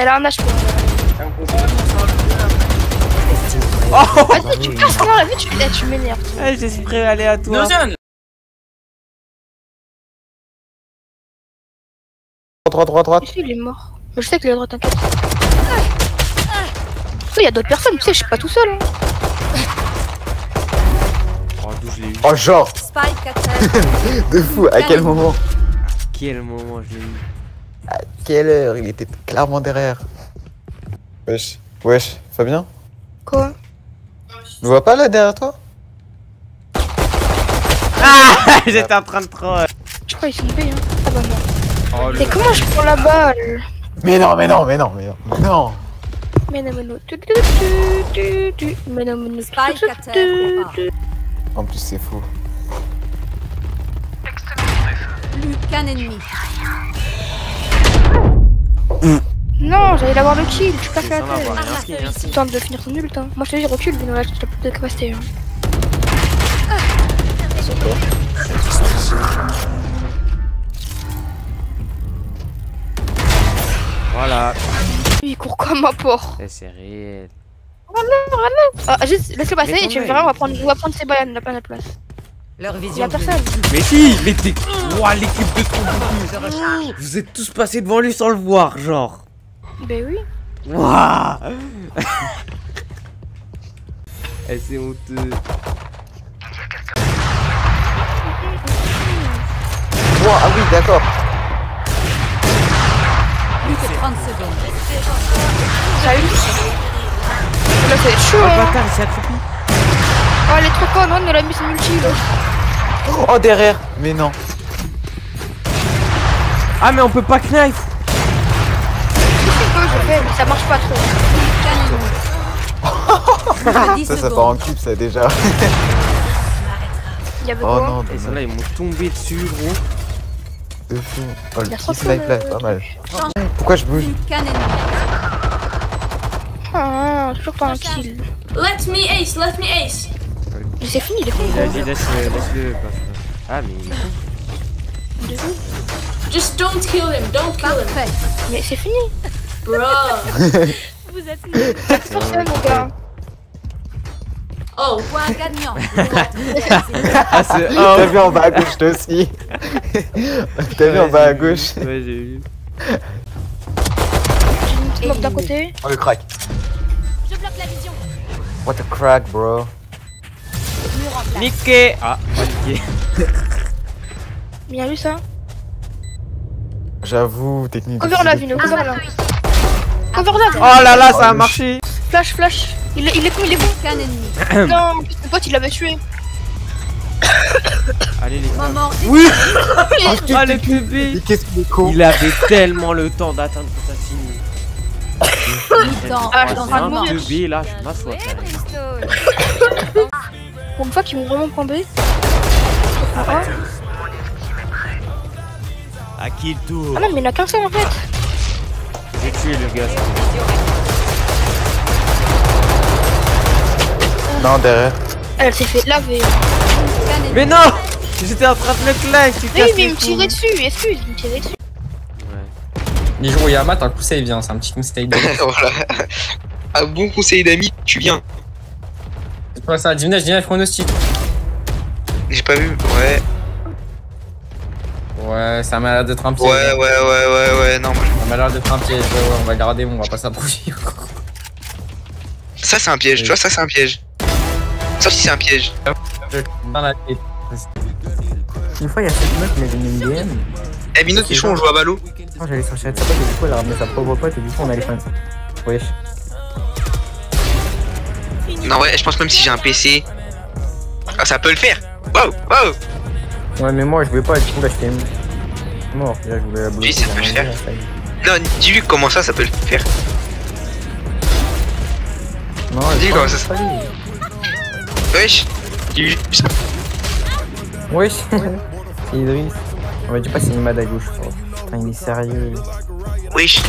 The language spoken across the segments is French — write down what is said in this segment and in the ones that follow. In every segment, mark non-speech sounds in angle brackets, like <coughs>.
elle a un HP. Oh Vas-y, tu casses moi, vite, tu, eh, tu m'énerves. Eh, J'ai spray aléatoire. Nozan 3, 3, 3. Tu sais, il est mort. Je sais qu'il est à droite, t'inquiète. Il y a d'autres personnes, tu sais, je suis pas tout seul. Hein. Oh, d'où je l'ai eu Oh, genre, <laughs> de fou, à quel moment Quel moment je l'ai eu? Quelle heure? Il était clairement derrière. Wesh, wesh, Fabien? Quoi? Tu vois pas là derrière toi? Ah <laughs> J'étais en train de trop. euh, Je crois qu'ils sont B, hein. Ah bah non. Oh, le... Mais comment je prends la balle? Mais non, mais non, mais non, mais non, mais non Mais non, mais non. Tu, tu, tu, tu. Mais non, mais non. Tu. En plus, c'est. Plus qu'un ennemi. Non, j'allais l'avoir le kill, tu casses C'est la sans avoir tête. Tente de finir ton ult, hein. Moi je te dis recule, mais non, là, t'as plus de capacité. Hein. Voilà. Il court comme un porc. Eh, C'est réel. Ah, juste, laisse-le passer et tu verras, on va prendre, on va prendre ses bananes, la la place. Leur vision. a personne. Mais si Mais t'es. Ouah, l'équipe de trop Vous êtes tous passés devant lui sans le voir, genre. Ben oui. Ouah <laughs> Eh, c'est honteux. Wow, ah oui, d'accord. Plus que 30 secondes. Ça a eu. Là, ça va être chaud, Oh, hein. bâtard, il s'est accroupi. Oh, elle est trop conne, on elle a mis son multi, là. Oh, derrière Mais non. Ah, mais on peut pas knife Si tu peux, je fais, mais ça marche pas trop. Qu'un ennemi. Plus que 10 Ça, ça part en cube, ça déjà. Il y avait Oh non, Et de, ceux-là, ils m'ont tombé dessus, gros. de fou. Oh, le petit trop snipe là, pas mal. Pourquoi je bouge. Ah, toujours pas un kill. Let me ace, let me ace. Mais c'est fini, il est fini. Vas-y, laisse-le, laisse-le. Ah, mais il est con. Just don't kill him, don't kill him. Mais c'est fini. Bro. Vous êtes mon gars. Oh, point gagnant. <laughs> Ah, c'est. T'as vu en bas à gauche, toi aussi T'as vu en bas à gauche Ouais, j'ai vu. J'ai une mob d'un côté. Oh, le crack. Je bloque la vision. What a crack, bro. Niqué Ah, niqué. Bien vu ça. J'avoue, technique. la. Vino, cover la. Oh là là, ça a Oh, marché Flash, flash. Il est, il est con, il est con. Qu'un ennemi. <coughs> non, mon pote, il l'avait tué. <coughs> Allez, les gars. Oui Oh, <coughs> Ah, le Mais QB qu'est-ce qu'il est con Il avait tellement le temps d'atteindre Assassini. Mi-temps. Ah, je suis Dans en train un de mourir. Là, je m'assois. Pour une fois qu'ils vont vraiment prendre B. Ah, À qui le tour ah non, mais il y en a qu'un seul en fait. Le gars. Non, derrière. Elle s'est fait laver. Mais non J'étais en train de me claque, tu Oui, mais il me tirait dessus, excuse, il me tirait dessus. Ouais. Les jours où il y a mat, un coup save vient, c'est un petit coup <laughs> save. voilà. Un bon conseil d'amis, tu viens. C'est pas ça, Divina, Divina, chronostic. J'ai pas vu. Ouais. Ouais, ça m'a l'air d'être un Ouais, piège. ouais, ouais, ouais, ouais. Non, m'a l'air d'être un piège. Ouais, ouais, on va garder, on va pas s'approcher. ça c'est un piège. Tu vois, ça c'est un piège. Sauf si c'est un piège. Une fois, il y a cette meuf qui m'a donné une DM. Eh, Bino, t'es chaud, on joue à Valo Quand j'allais sur chat de sa pote, et du coup, elle a ramené sa propre pote, et du coup, on allait faire ça. Wesh. Non, ouais, je pense même si j'ai un PC. Ah, ça peut le faire. Wow, wow. Ouais, mais moi, je voulais pas, du coup, là, j'étais mort. Là, je voulais la bloquer. Oui, ça peut le faire. Ça. Non, dis-lui comment ça, ça peut le faire. Non, Dis elle comment ça- lui. Wesh. Dis-lui ça. Wesh. C'est <laughs> Idriss. On va dire pas c'est une mad à gauche, je crois. Putain, il est sérieux. Wesh.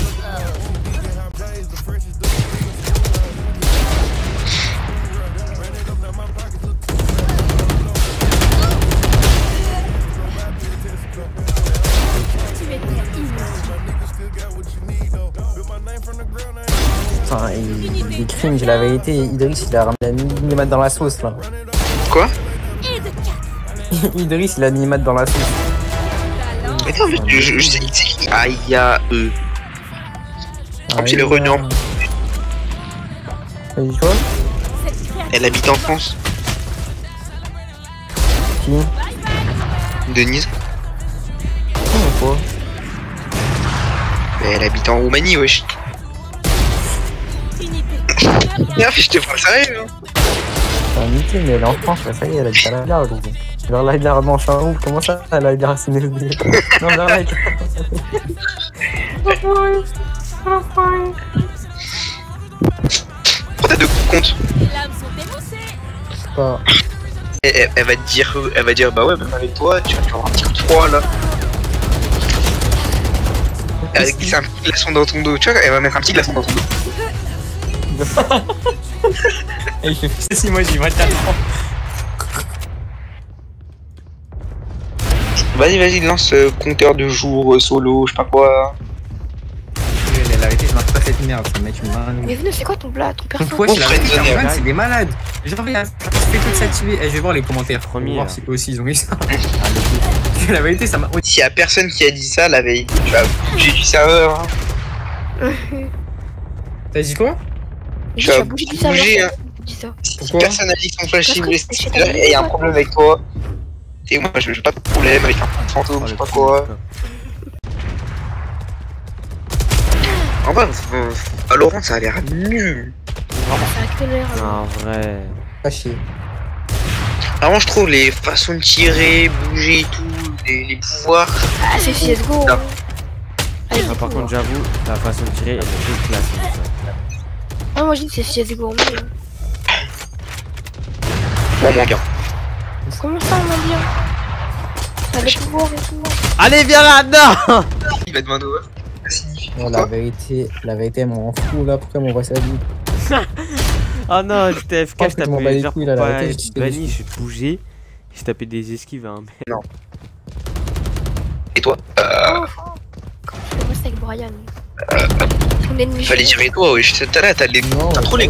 Enfin, il, il cringe, la vérité, Idriss il a ramené la minimate dans la sauce là. Quoi? <laughs> Idriss il a minimate dans la sauce. Mais non, mais je, je, je sais, Aïe, euh. Comme c'est le renom. Vas-y, toi Elle habite en France. Qui? Denise. Comment quoi Mais elle habite en Roumanie, wesh. Merde, je te prends sérieux, hein. T'as niqué, mais elle est en France, là, ça y est, elle a dit la gare, gros. Vers la gare manche en haut, comment ça, elle a gare CNSD Non, la gare. Pourquoi t'as deux comptes Pas. elle, elle- elle va te dire, elle va dire, bah ouais, même avec toi, tu vas te faire un petit coup de froid là. Elle va glisser un petit glaçon dans ton dos, tu vois, elle va mettre un petit glaçon dans ton dos. <laughs> Et il fait si moi j'y vais tellement. Vas-y, vas-y, lance euh, compteur de jours, euh, solo, je sais pas quoi. La vérité, je marque pas cette merde, ça me met une main. Mais venez, c'est quoi ton plat, ton perso Ouais, c'est la vérité, c'est des malades. Genre, regarde, je fais tout s'activer. Eh, je vais voir les commentaires. Voir là. si eux aussi ils ont eu ça. <laughs> la vérité, ça m'a. S'il y a personne qui a dit ça la veille, tu vas bouger du serveur. Hein. T'as dit quoi? Tu Tu vas bouger du serveur. bouger, hein. Dis ça. Si Pourquoi personne n'a dit son flash il y a un problème avec toi. Et moi, je j'ai pas de problème avec un fantôme, je sais pas quoi. En vrai, Valorant, ça a l'air nul. Accélère. Non, en vrai. Pas chier. Vraiment, je trouve les façons de tirer, bouger et tout, les, les pouvoirs. Ah, c'est CSGO. hein. Allez, Ah, par contre, j'avoue, ta façon de tirer, elle est toute classe. Ah, moi j'ai dit c'est CSGO. mais- Bon, moins bien. Comment ça, on va dire Ça a des pouvoirs et tout. Allez, viens là, non <laughs> Il va demander Bon, pour la vérité, la vérité, elle m'en fout là, pourquoi elle m'envoie sa vie <laughs> Oh non, j'étais FK, je bats les tapais genre couilles, là, la pas je banni, je bougeais. Je tapais des esquives, hein, mais... Et toi euh, Quand tu fais rester avec Brian. Ton ennemi. Fallait tirer toi, ouais. Je t'as là, t'as les. Non, T'as trop les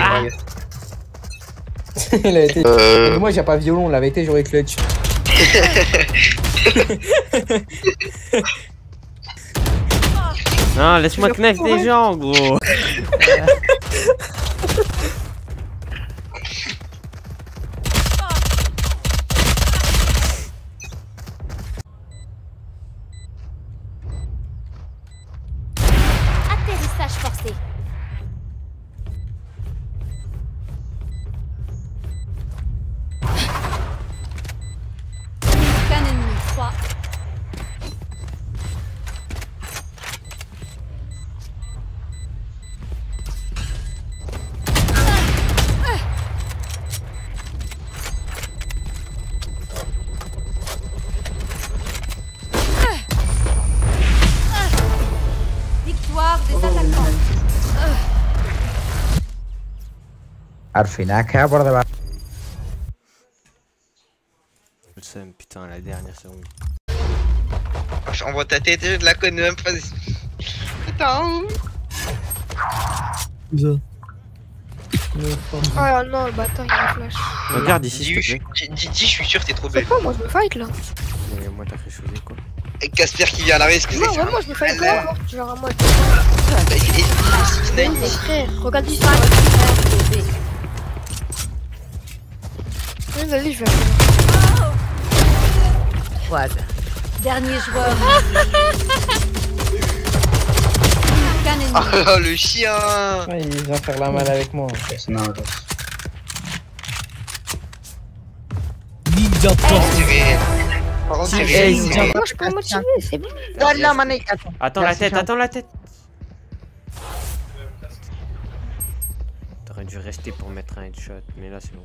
Ah. Elle a été. Euh. Moi j'ai pas violon, la vérité j'aurais clutch. <laughs> Non, laisse-moi knife des gens, gros <laughs> Al final queda por debajo. Le seum, putain, la dernière seconde. Envoie ta tête, je la connais même pas. Putain. Oh non, le bâtard, il a un flash. Regarde ici, s'il te dis, je suis sûr que t'es trop belle. quoi, moi je me fight là Mais moi, t'as fait quoi. Et Casper qui vient à l'arrêt, excusez Non, vraiment, je me fight pas. Genre à moi. frère, regarde ici. Oui, vas-y, je vais Dernier joueur. <laughs> Qu'un ennemi. Oh le chien Ouais, il vient faire la malle avec moi. Ninja Force. Tiré. Par contre, tiré. il- tiré. Moi, je peux me motiver, c'est bon. Attends la tête, attends la tête T'aurais dû rester pour mettre un headshot, mais là c'est bon.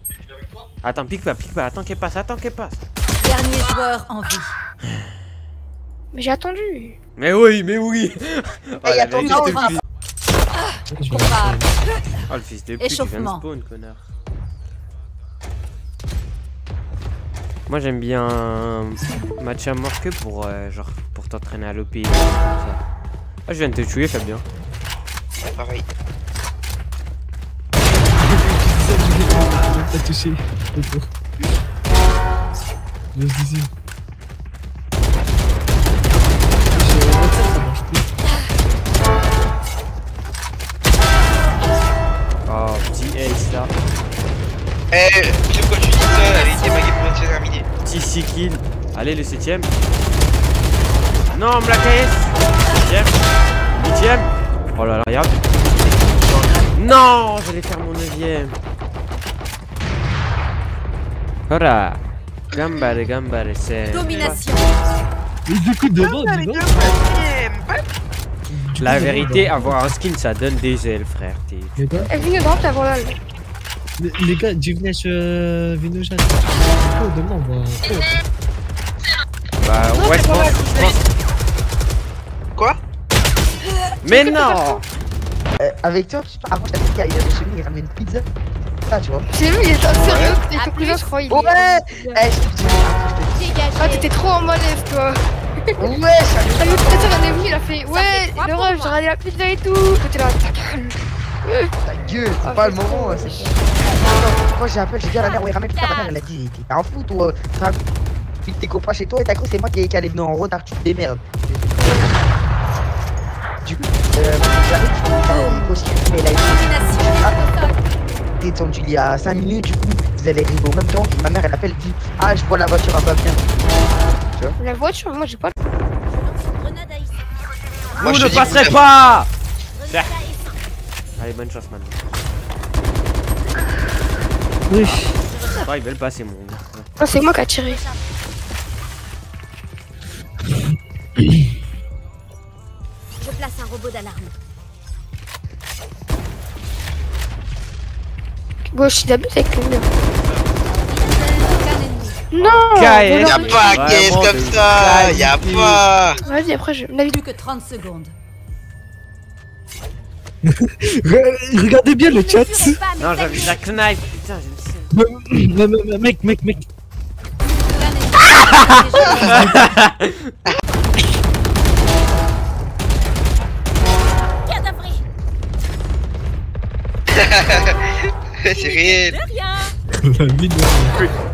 Attends, pique pas, pique pas, attends qu'elle passe, attends qu'elle passe. Dernier joueur en vie. Mais j'ai attendu. Mais oui, mais oui <laughs> oh, la vérité, Combat. oh, le fils de pute, il vient de Échauffement. spawn, connard. Moi j'aime bien match à mort que pour euh, genre pour t'entraîner à l'OP. Ah je viens de te tuer Fabien. Ouais, pareil. T'as touché. Je suis ici. Oh, petit ace là. Eh, tu quand tu dis ça, ma game pour terminer. Petit 6 kills. Allez, le 7ème. Non, Black Ace 7ème. 8ème. Oh là là, regarde. Non, j'allais faire mon 9ème. Voilà. Gambare, gambare, c'est. Domination. Mais du coup, devant, devant. La vérité, avoir un skin, ça donne des ailes, frère. Elle vient de droite, la voilà. les, gars, euh, Vinojat. Oh, demain, on va. Oh, Bah, ouais, je pense. je pense- Quoi Mais non Euh, avec toi, je sais pas, avant, t'avais dit qu'il avait chez lui, il ramène une pizza. Ça, tu vois. C'est lui, il était sérieux. Et ton cousin, je crois, il. Ouais Eh, je te dis, Dégagez. Ah, t'étais trop en malaise, toi. te dis. Ouais, T'as vu, peut-être ça, il il a fait. Ouais, le moi. j'ai regardé la pizza et tout. T'étais là, ta gueule. ta gueule, c'est Ah, pas le moment, trop, c'est chiant. Moi, j'appelle, j'ai dit à la mère, ouais, ramène pizza, ma mère, elle a dit, t'es un fou, toi. T'as vu tes copains chez toi et t'as cru c'est moi qui qui allais venir en retard, tu te démerdes. Du coup, euh, mais elle détendue il y a 5 minutes, du coup, vous allez arriver au même temps, et ma mère, elle appelle, dit, ah, je vois la voiture, elle va bien. La voiture, moi, j'ai pas. Grenade à ici. Moi, Vous je ne passerez vous- pas Grenade à ici. Allez, bonne chance maintenant. Oui. Oh, ils veulent passer, mon gars. Non, c'est moi qui a tiré. Je place un robot d'alarme. Gauche, il abuse avec le mur. Ennemi. Non. Y'a pas caisse comme ça, y'a pas. Vas-y, après, je. La Plus que 30 secondes. <laughs> Re- Regardez bien le chat. Non, j'avais la knife. Putain, j'ai le seum. Me- me- me- Mec, mec, mec. <laughs> <laughs> La vidéo.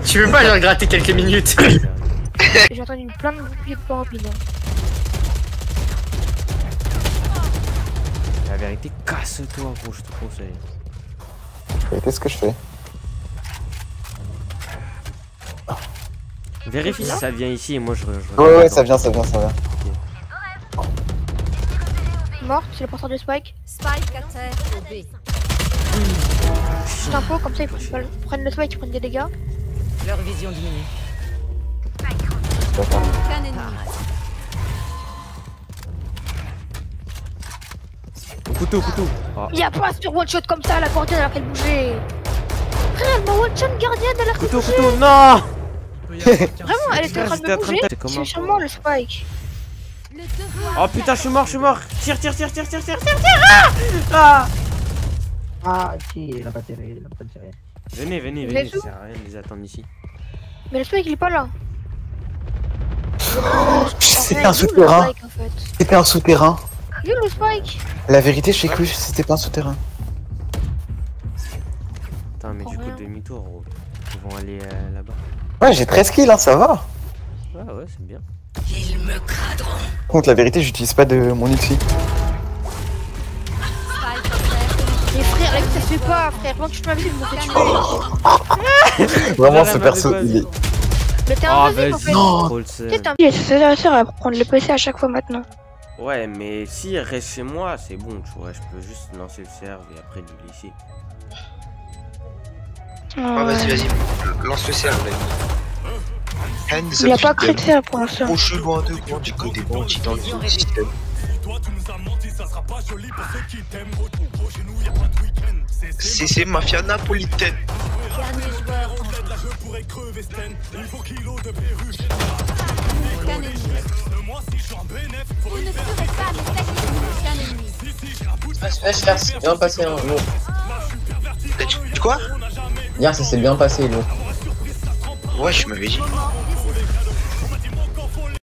Tu veux pas aller gratter quelques minutes <coughs> J'ai entendu plein de boucliers de hein. La vérité, casse-toi, gros, je te conseille. Qu'est-ce que je fais Vérifie si ça vient ici et moi je. je Ouais, ouais, ça vient, ça vient, ça vient. Mort, c'est le porteur de Spike. Spike à terre B. Juste un pot, comme ça, il faut qu'ils prennent le Spike, ils prennent des dégâts. Leur vision diminue. D'accord. Aucun ennemi. Au couteau, au couteau. Oh. Y'a pas sur one shot comme ça, la gardienne elle a fait bouger. Frère, ma one shot gardienne elle a fait Couteau, bouger. couteau, non <laughs> Vraiment, elle était en train de me bouger. C'est sûrement le Spike. Oh putain, je suis mort, je suis mort Tire, tire, tire, tire, tire, tire, tire, tire Ah, Ah, ok, il a pas tiré, il a pas tiré. Venez, venez, venez, ça sert à rien de les attendre ici. Mais le Spike il est pas là. C'était Ouais, un souterrain. Spike, en fait C'était un souterrain. Il est où, le Spike La vérité, je sais que c'était pas un souterrain. Putain, mais du coup, demi-tour. Ils vont aller euh, là-bas. Ouais, j'ai 13 kills, hein, ça va. Ouais, ouais, c'est bien. Par contre, la vérité, j'utilise pas de mon ulti. La ça se fait pas, frère. Quand tu te m'as vu, je me fais tuer. <laughs> Vraiment, Ouais, ce perso, vas-y, il est. vas-y. Mais t'es un invasive en fait. vas-y, Non. C'est à sœur, va prendre le PC à chaque fois maintenant. Ouais, mais s'il reste chez moi, c'est bon, tu vois. Je peux juste lancer le serve et après le laisser. Ah, vas-y, vas-y. Lance le cerf, là. Hands Il a up, pas créé pour l'instant. Je suis loin de du côté bandit dans le système. C'est c'est mafia napolitaine. Bien passé, hein, lourd. T'as dit quoi Hier, ça s'est bien passé, lourd. Ouais, je m'avais dit.